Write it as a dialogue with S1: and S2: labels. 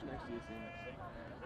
S1: next to